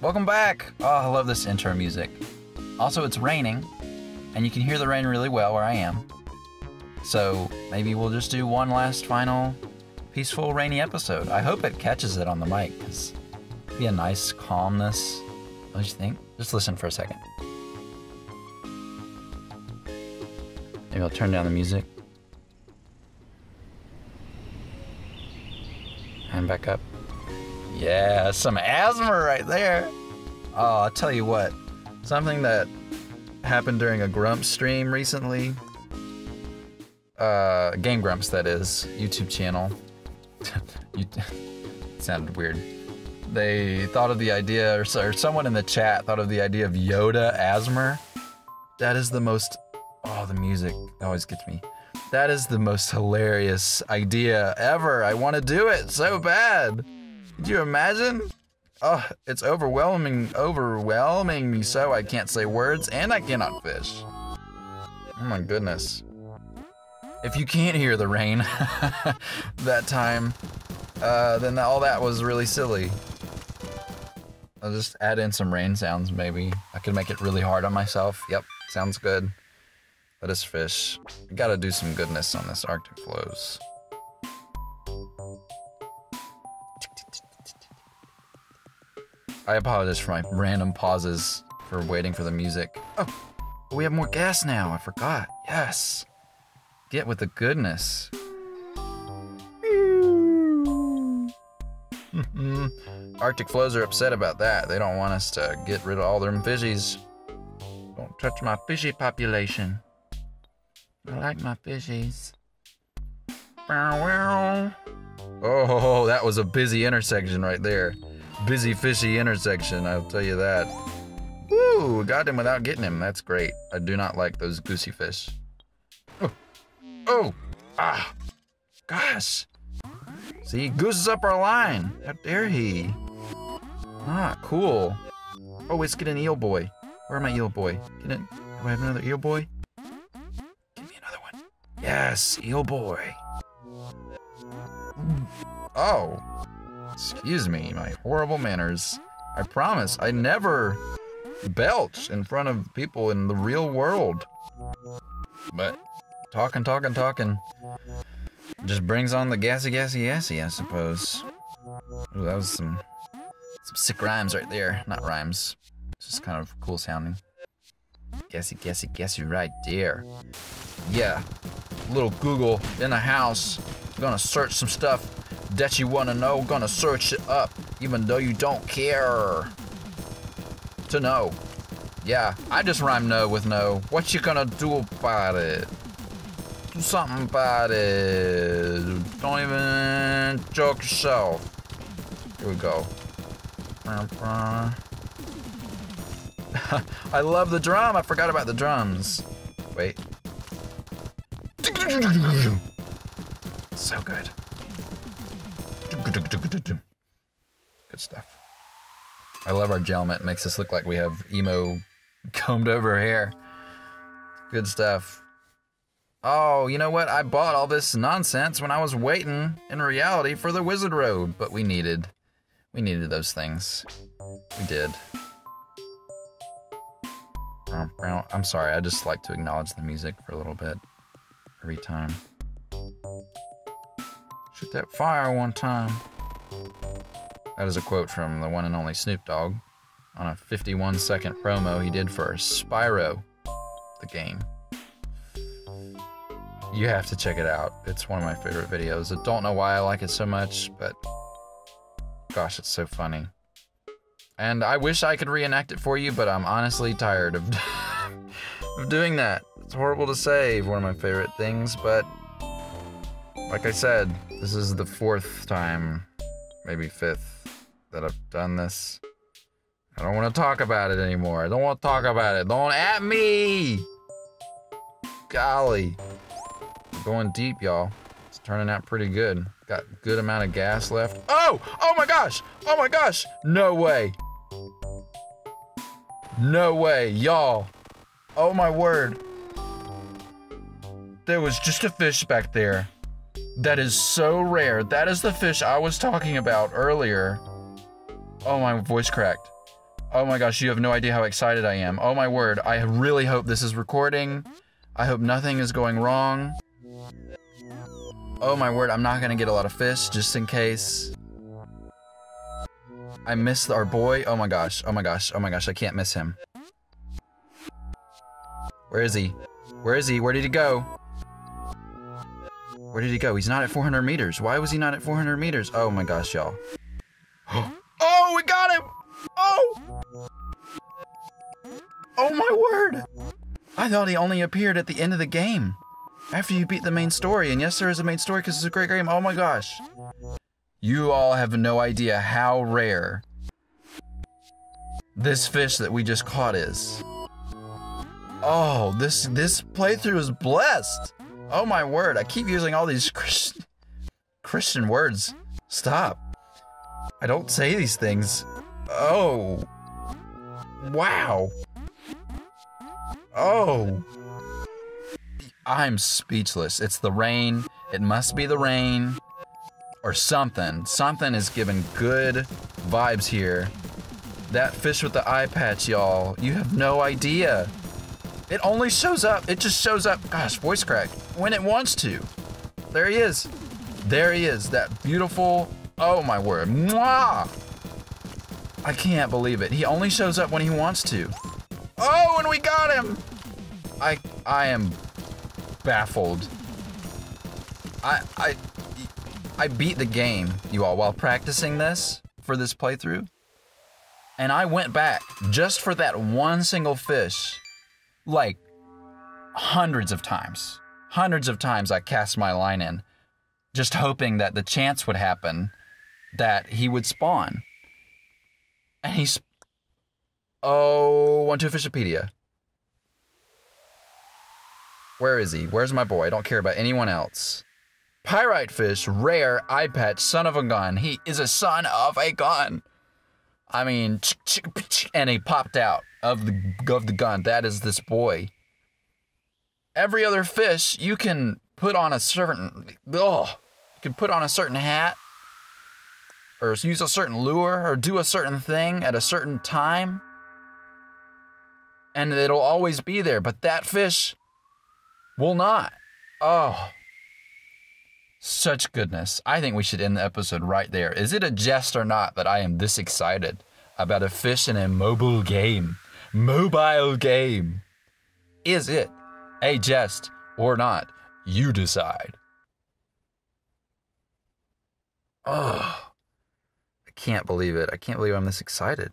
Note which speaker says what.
Speaker 1: Welcome back! Oh, I love this intro music. Also, it's raining, and you can hear the rain really well where I am. So maybe we'll just do one last final peaceful rainy episode. I hope it catches it on the mic, because it'd be a nice calmness. Don't you think? Just listen for a second. Maybe I'll turn down the music. And back up. Yeah, some asthma right there. Oh, I'll tell you what. Something that happened during a Grumps stream recently. Uh, Game Grumps, that is, YouTube channel. you, sounded weird. They thought of the idea, or, or someone in the chat thought of the idea of Yoda asthma. That is the most. Oh, the music always gets me. That is the most hilarious idea ever. I want to do it so bad. Could you imagine? Oh, it's overwhelming, overwhelming me so I can't say words and I cannot fish. Oh my goodness. If you can't hear the rain that time, uh, then all that was really silly. I'll just add in some rain sounds maybe. I could make it really hard on myself. Yep, sounds good. Let us fish. We gotta do some goodness on this Arctic flows. I apologize for my random pauses for waiting for the music. Oh, we have more gas now. I forgot. Yes. Get with the goodness. Arctic flows are upset about that. They don't want us to get rid of all their fishies. Don't touch my fishy population. I like my fishies. Oh, that was a busy intersection right there. Busy fishy intersection, I'll tell you that. Woo, got him without getting him. That's great. I do not like those goosey fish. Oh, oh, ah, gosh. See, he gooses up our line. How dare he? Ah, cool. Oh, let's get an eel boy. Where my eel boy? It? Do I have another eel boy? Give me another one. Yes, eel boy. Oh, excuse me, my horrible manners. I promise I never belch in front of people in the real world. But talking, talking, talking just brings on the gassy, gassy, gassy, I suppose. Ooh, that was some some sick rhymes right there. Not rhymes. Just kind of cool sounding. Gassy, gassy, gassy right there. Yeah. Little Google in the house. Gonna search some stuff that you wanna know. Gonna search it up, even though you don't care to know. Yeah, I just rhyme no with no. What you gonna do about it? Do something about it. Don't even joke yourself. Here we go. I love the drum. I forgot about the drums. Wait. So good. Good stuff. I love our gelmet. Makes us look like we have emo combed over hair. Good stuff. Oh, you know what? I bought all this nonsense when I was waiting in reality for the Wizard Road, but we needed we needed those things. We did. Oh, I'm sorry, I just like to acknowledge the music for a little bit every time. Shoot that fire one time. That is a quote from the one and only Snoop Dogg on a 51 second promo he did for Spyro, the game. You have to check it out. It's one of my favorite videos. I don't know why I like it so much, but gosh, it's so funny. And I wish I could reenact it for you, but I'm honestly tired of, of doing that. It's horrible to say, one of my favorite things, but like I said, this is the fourth time, maybe fifth, that I've done this. I don't want to talk about it anymore. I don't want to talk about it. Don't at me! Golly going deep, y'all. It's turning out pretty good. Got good amount of gas left. Oh! Oh my gosh! Oh my gosh! No way! No way, y'all. Oh my word. There was just a fish back there. That is so rare. That is the fish I was talking about earlier. Oh, my voice cracked. Oh my gosh, you have no idea how excited I am. Oh my word, I really hope this is recording. I hope nothing is going wrong. Oh my word, I'm not gonna get a lot of fish just in case. I miss our boy. Oh my gosh, oh my gosh, oh my gosh, I can't miss him. Where is he? Where is he? Where did he go? Where did he go? He's not at 400 meters. Why was he not at 400 meters? Oh my gosh, y'all. oh, we got him! Oh! Oh my word! I thought he only appeared at the end of the game. After you beat the main story. And yes, there is a main story because it's a great game. Oh my gosh. You all have no idea how rare this fish that we just caught is. Oh, this this playthrough is blessed. Oh my word, I keep using all these Christian, Christian words. Stop. I don't say these things. Oh. Wow. Oh. I'm speechless. It's the rain. It must be the rain. Or something. Something is giving good vibes here. That fish with the eye patch, y'all. You have no idea. It only shows up. It just shows up. Gosh, voice crack. When it wants to. There he is. There he is. That beautiful. Oh my word. Mwah! I can't believe it. He only shows up when he wants to. Oh, and we got him. I I am baffled. I I I beat the game, you all, while practicing this for this playthrough. And I went back just for that one single fish like hundreds of times. Hundreds of times I cast my line in, just hoping that the chance would happen that he would spawn. And he's. Oh, one to Fishopedia. Where is he? Where's my boy? I don't care about anyone else. Pyrite fish, rare, eye patch, son of a gun. He is a son of a gun. I mean, and he popped out of the of the gun. That is this boy. Every other fish you can put on a certain oh, you can put on a certain hat or use a certain lure or do a certain thing at a certain time and it'll always be there, but that fish will not. Oh. Such goodness. I think we should end the episode right there. Is it a jest or not that I am this excited about a fish in a mobile game? Mobile game. Is it a jest or not? You decide. Oh, I can't believe it. I can't believe I'm this excited.